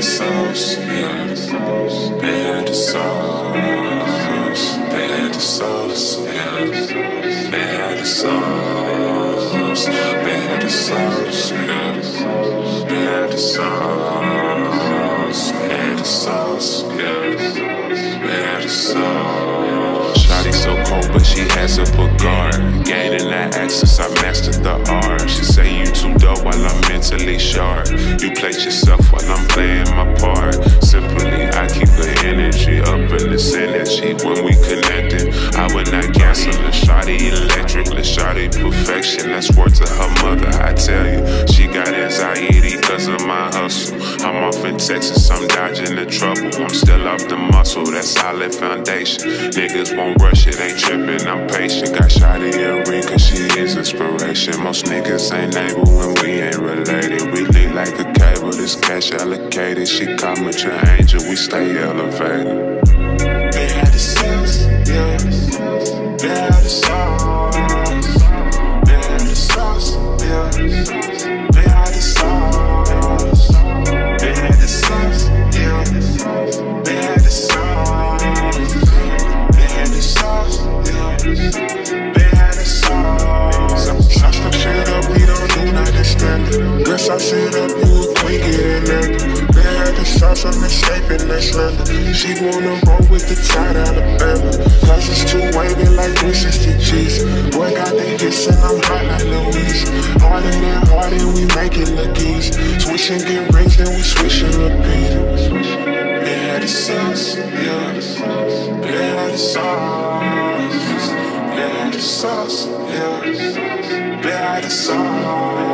the sauce, yeah. Bad the sauce, bad the sauce, yeah. Bad the the sauce, yeah. Bad the sauce, bad the sauce, the sauce. Shotty so cold, but she has a regard. Gaining that access, I mastered the That's word to her mother. I tell you, she got anxiety cause of my hustle. I'm off in Texas, I'm dodging the trouble. I'm still off the muscle, that solid foundation. Niggas won't rush it, ain't tripping, I'm patient. Got shawty a ring cause she is inspiration. Most niggas ain't able when we ain't related. We lead like a cable, this cash allocated. She call me your angel, we stay elevated. I'm that slender. She wanna roll with the tight Alabama. Cause it's too wavy like 360 G's. Boy got the hits and I'm hot like Louise. Harder than harder, we making the keys. Switch and get rings, then we switch and repeat. Bear the sauce, yeah. Bear the sauce. Bear the sauce, yeah. Bear the sauce.